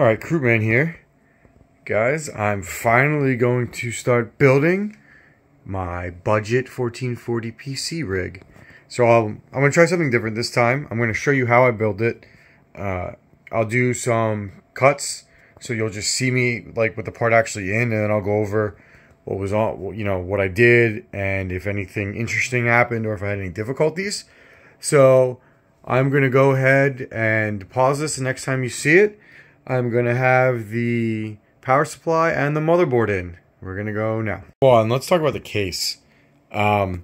All right, Krootman here. Guys, I'm finally going to start building my budget 1440 PC rig. So I'll, I'm going to try something different this time. I'm going to show you how I build it. Uh, I'll do some cuts so you'll just see me like with the part actually in and then I'll go over what was on, you know, what I did and if anything interesting happened or if I had any difficulties. So I'm going to go ahead and pause this the next time you see it I'm going to have the power supply and the motherboard in. We're going to go now. Well, and let's talk about the case. Um,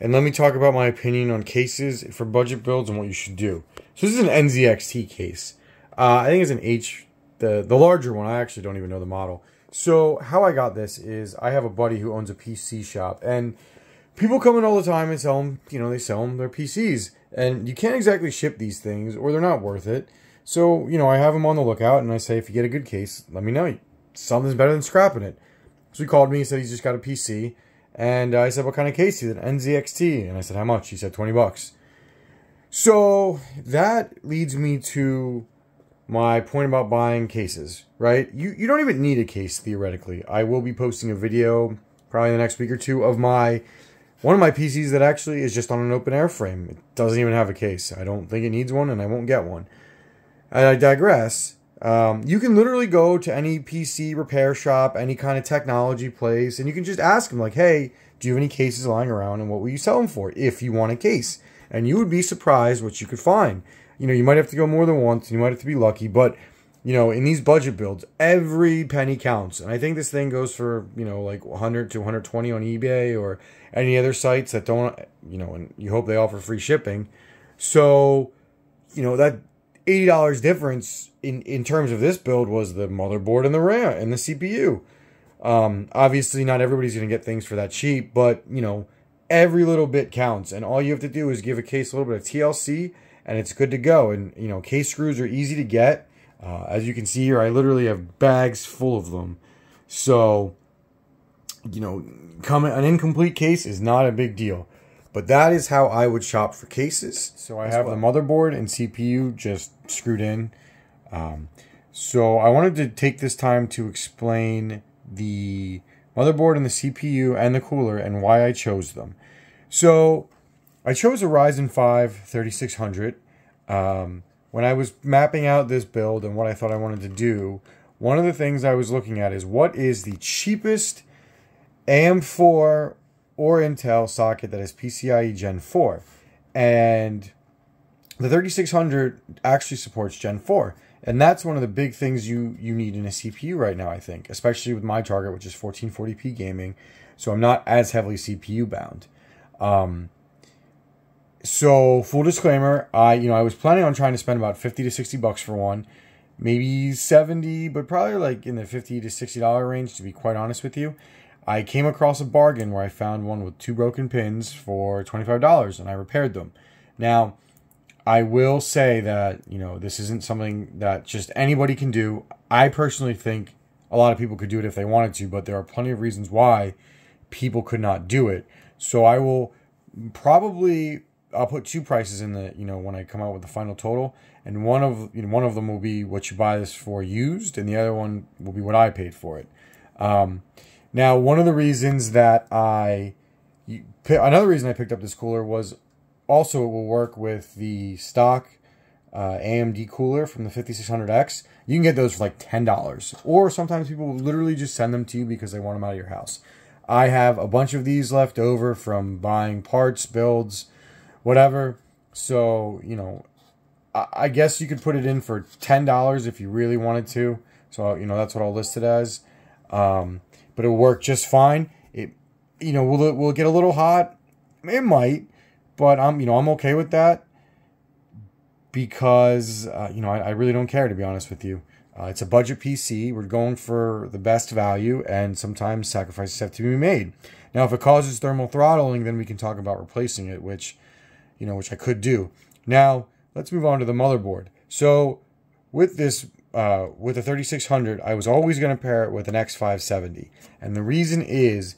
and let me talk about my opinion on cases for budget builds and what you should do. So this is an NZXT case. Uh, I think it's an H, the, the larger one. I actually don't even know the model. So how I got this is I have a buddy who owns a PC shop and people come in all the time and sell them, you know, they sell them their PCs and you can't exactly ship these things or they're not worth it. So, you know, I have him on the lookout and I say, if you get a good case, let me know. Something's better than scrapping it. So he called me, he said he's just got a PC. And I said, what kind of case? He said, NZXT. And I said, how much? He said, 20 bucks. So that leads me to my point about buying cases, right? You, you don't even need a case, theoretically. I will be posting a video probably the next week or two of my one of my PCs that actually is just on an open airframe. It doesn't even have a case. I don't think it needs one and I won't get one. And I digress. Um, you can literally go to any PC repair shop, any kind of technology place, and you can just ask them, like, hey, do you have any cases lying around and what will you sell them for if you want a case? And you would be surprised what you could find. You know, you might have to go more than once, you might have to be lucky, but you know, in these budget builds, every penny counts. And I think this thing goes for, you know, like 100 to 120 on eBay or any other sites that don't, you know, and you hope they offer free shipping. So, you know, that $80 difference in, in terms of this build was the motherboard and the RAM and the CPU. Um, obviously, not everybody's going to get things for that cheap, but, you know, every little bit counts. And all you have to do is give a case a little bit of TLC and it's good to go. And, you know, case screws are easy to get. Uh, as you can see here, I literally have bags full of them. So, you know, coming an incomplete case is not a big deal. But that is how I would shop for cases. So I have well. the motherboard and CPU just screwed in. Um, so I wanted to take this time to explain the motherboard and the CPU and the cooler and why I chose them. So I chose a Ryzen 5 3600. Um, when I was mapping out this build and what I thought I wanted to do, one of the things I was looking at is what is the cheapest AM4 or Intel socket that is PCIe Gen 4. And the 3600 actually supports Gen 4. And that's one of the big things you, you need in a CPU right now, I think, especially with my target, which is 1440p gaming. So I'm not as heavily CPU bound. Um, so full disclaimer, I you know I was planning on trying to spend about 50 to 60 bucks for one, maybe 70, but probably like in the 50 to 60 dollar range to be quite honest with you. I came across a bargain where I found one with two broken pins for $25 and I repaired them. Now, I will say that, you know, this isn't something that just anybody can do. I personally think a lot of people could do it if they wanted to, but there are plenty of reasons why people could not do it. So I will probably I'll put two prices in the, you know, when I come out with the final total, and one of you know, one of them will be what you buy this for used, and the other one will be what I paid for it. Um, now, one of the reasons that I, another reason I picked up this cooler was also it will work with the stock uh, AMD cooler from the 5600X. You can get those for like $10. Or sometimes people will literally just send them to you because they want them out of your house. I have a bunch of these left over from buying parts, builds, whatever. So, you know, I, guess you could put it in for $10 if you really wanted to. So, you know, that's what I'll list it as. Um, but it'll work just fine. It, you know, will it will it get a little hot? It might, but I'm you know I'm okay with that because uh, you know I, I, really don't care to be honest with you. Uh, it's a budget PC. We're going for the best value, and sometimes sacrifices have to be made. Now, if it causes thermal throttling, then we can talk about replacing it, which you know which I could do. Now, let's move on to the motherboard. So, with this uh, with a 3600, I was always going to pair it with an X570. And the reason is,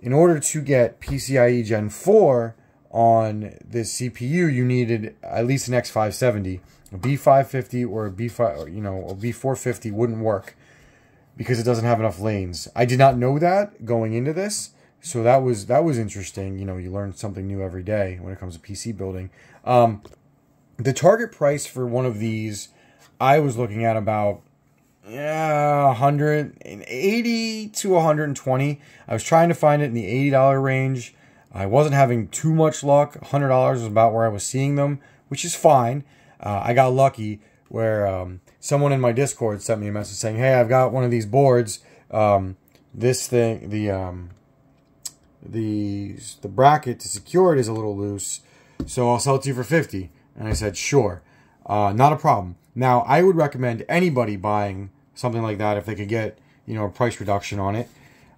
in order to get PCIe Gen 4 on this CPU, you needed at least an X570. a B550 or a B5, you know, a B450 wouldn't work because it doesn't have enough lanes. I did not know that going into this, so that was that was interesting. You know, you learn something new every day when it comes to PC building. Um, the target price for one of these, I was looking at about yeah, 180 to 120. I was trying to find it in the $80 range. I wasn't having too much luck. $100 was about where I was seeing them, which is fine. Uh, I got lucky where um, someone in my Discord sent me a message saying, "Hey, I've got one of these boards. Um, this thing, the um, the the bracket to secure it is a little loose, so I'll sell it to you for 50." And I said, "Sure, uh, not a problem." Now, I would recommend anybody buying something like that if they could get you know a price reduction on it,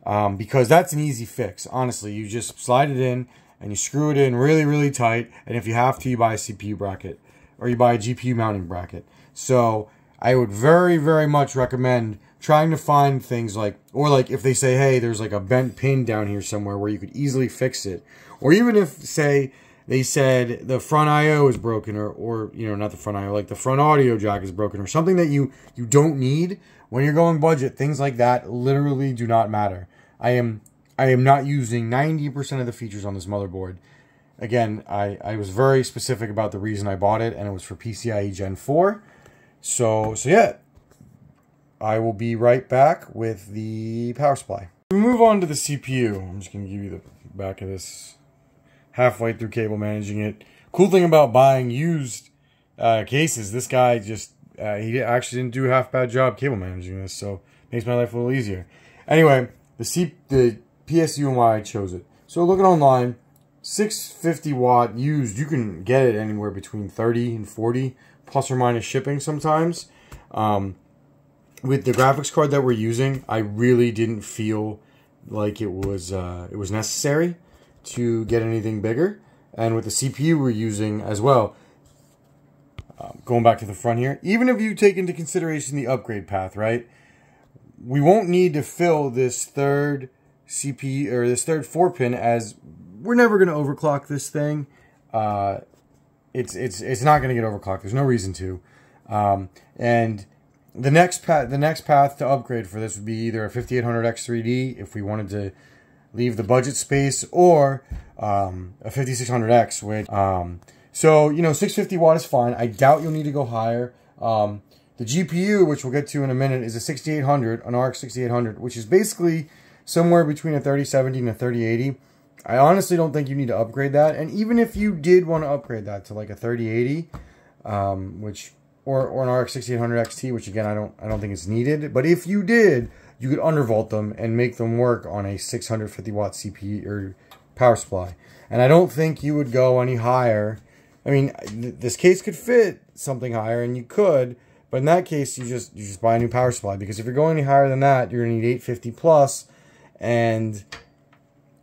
um, because that's an easy fix. Honestly, you just slide it in and you screw it in really really tight, and if you have to, you buy a CPU bracket or you buy a GPU mounting bracket. So I would very, very much recommend trying to find things like, or like if they say, hey, there's like a bent pin down here somewhere where you could easily fix it. Or even if, say, they said the front IO is broken or, or you know, not the front IO, like the front audio jack is broken or something that you, you don't need when you're going budget, things like that literally do not matter. I am, I am not using 90% of the features on this motherboard. Again, I, I was very specific about the reason I bought it, and it was for PCIe Gen 4. So, so yeah, I will be right back with the power supply. We move on to the CPU. I'm just going to give you the back of this halfway through cable managing it. Cool thing about buying used uh, cases, this guy just, uh, he actually didn't do a half bad job cable managing this, so makes my life a little easier. Anyway, the C the PSU and why I chose it. So looking online, 650 watt used, you can get it anywhere between 30 and 40 plus or minus shipping sometimes. Um, with the graphics card that we're using, I really didn't feel like it was uh, it was necessary to get anything bigger. And with the CPU we're using as well, um, going back to the front here, even if you take into consideration the upgrade path, right? We won't need to fill this third CPU or this third four pin as we're never going to overclock this thing. Uh, it's it's it's not going to get overclocked. There's no reason to. Um, and the next path the next path to upgrade for this would be either a 5800X3D if we wanted to leave the budget space or um, a 5600X. Which um, so you know 650 watt is fine. I doubt you'll need to go higher. Um, the GPU, which we'll get to in a minute, is a 6800, an RX 6800, which is basically somewhere between a 3070 and a 3080. I honestly don't think you need to upgrade that. And even if you did want to upgrade that to like a 3080, um, which or or an RX 6800 XT, which again I don't I don't think it's needed. But if you did, you could undervolt them and make them work on a 650 watt CPU or power supply. And I don't think you would go any higher. I mean, th this case could fit something higher, and you could. But in that case, you just you just buy a new power supply because if you're going any higher than that, you're gonna need 850 plus, and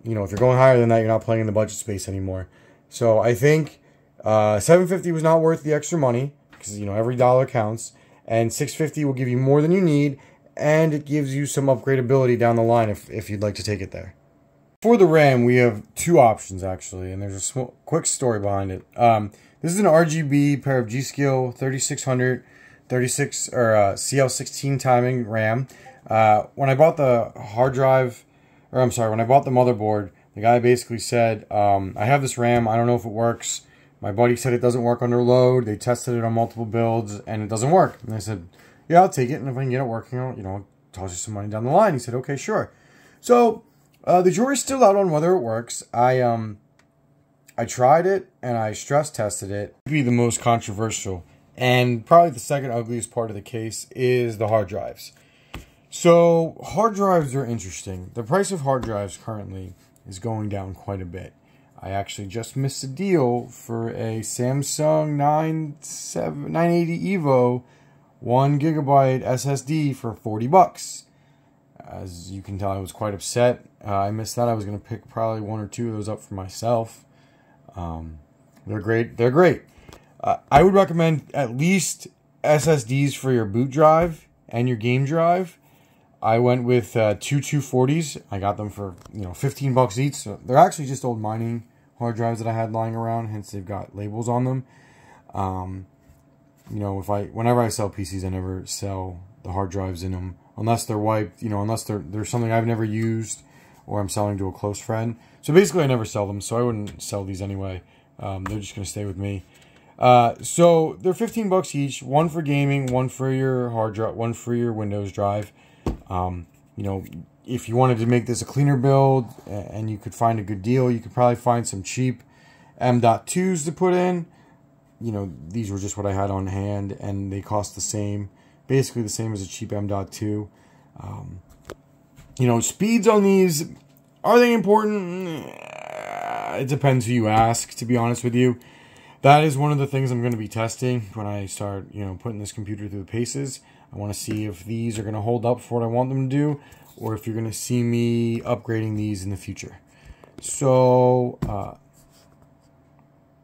you know, if you're going higher than that, you're not playing in the budget space anymore. So I think uh, 750 was not worth the extra money because you know every dollar counts, and 650 will give you more than you need, and it gives you some upgradability down the line if if you'd like to take it there. For the RAM, we have two options actually, and there's a small, quick story behind it. Um, this is an RGB pair of G.Skill 3600, 36 or uh, CL16 timing RAM. Uh, when I bought the hard drive or I'm sorry, when I bought the motherboard, the guy basically said, um, I have this RAM, I don't know if it works. My buddy said it doesn't work under load. They tested it on multiple builds and it doesn't work. And I said, yeah, I'll take it. And if I can get it working, I'll, you know, toss you some money down the line. He said, okay, sure. So uh, the jury's still out on whether it works. I, um, I tried it and I stress tested it. Be the most controversial and probably the second ugliest part of the case is the hard drives. So hard drives are interesting. The price of hard drives currently is going down quite a bit. I actually just missed a deal for a Samsung 980 EVO 1 gigabyte SSD for 40 bucks. As you can tell, I was quite upset. Uh, I missed that. I was going to pick probably one or two of those up for myself. Um, they're great. They're great. Uh, I would recommend at least SSDs for your boot drive and your game drive I went with uh, two 240s. I got them for, you know, 15 bucks each. So they're actually just old mining hard drives that I had lying around, hence they've got labels on them. Um, you know, if I whenever I sell PCs, I never sell the hard drives in them unless they're wiped. You know, unless they're there's something I've never used or I'm selling to a close friend. So basically, I never sell them. So I wouldn't sell these anyway. Um, they're just gonna stay with me. Uh, so they're 15 bucks each. One for gaming, one for your hard drive, one for your Windows drive. Um, you know, if you wanted to make this a cleaner build and you could find a good deal, you could probably find some cheap M.2s to put in. You know, these were just what I had on hand and they cost the same, basically the same as a cheap M.2. Um, you know, speeds on these, are they important? It depends who you ask, to be honest with you. That is one of the things I'm going to be testing when I start, you know, putting this computer through the paces. I want to see if these are going to hold up for what I want them to do, or if you're going to see me upgrading these in the future. So, uh,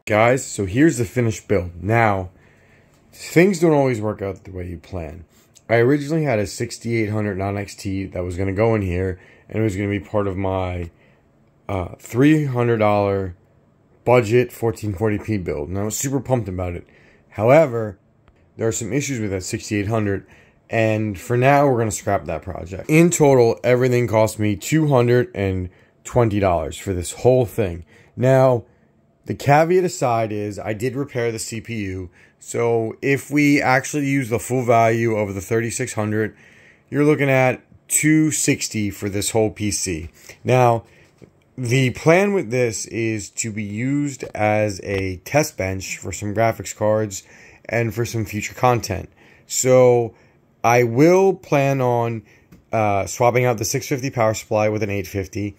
guys, so here's the finished build. Now, things don't always work out the way you plan. I originally had a 6800 non-XT that was going to go in here, and it was going to be part of my uh, $300 budget 1440p build, and I was super pumped about it. However, there are some issues with that 6800, and for now, we're going to scrap that project. In total, everything cost me $220 for this whole thing. Now, the caveat aside is I did repair the CPU. So if we actually use the full value of the 3600, you're looking at 260 for this whole PC. Now, the plan with this is to be used as a test bench for some graphics cards and for some future content. So I will plan on uh, swapping out the 650 power supply with an 850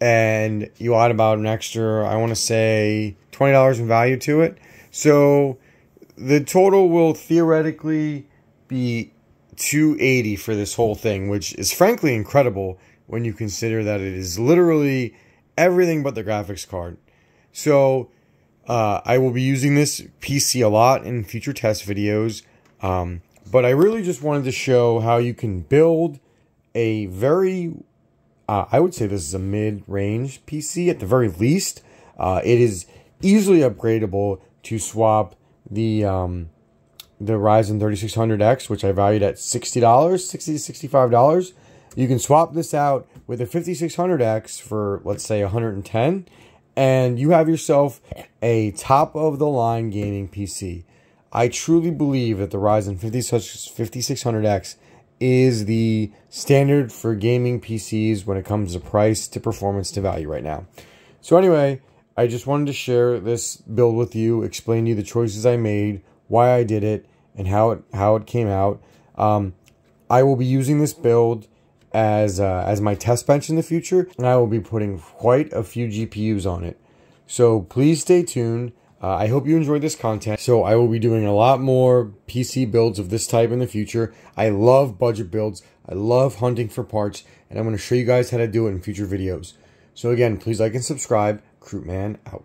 and you add about an extra, I want to say $20 in value to it. So the total will theoretically be 280 for this whole thing, which is frankly incredible when you consider that it is literally everything but the graphics card. So uh, I will be using this PC a lot in future test videos. Um, but I really just wanted to show how you can build a very uh, I would say this is a mid-range PC at the very least. Uh, it is easily upgradable to swap the um, the Ryzen 3600X, which I valued at $60, $60 to $65. You can swap this out with a 5600X for, let's say, 110 and you have yourself a top-of-the-line gaming PC. I truly believe that the Ryzen 5600X is the standard for gaming PCs when it comes to price to performance to value right now. So anyway, I just wanted to share this build with you, explain to you the choices I made, why I did it, and how it how it came out. Um, I will be using this build as uh, as my test bench in the future, and I will be putting quite a few GPUs on it. So please stay tuned. Uh, I hope you enjoyed this content. So I will be doing a lot more PC builds of this type in the future. I love budget builds. I love hunting for parts. And I'm going to show you guys how to do it in future videos. So again, please like and subscribe. Krootman out.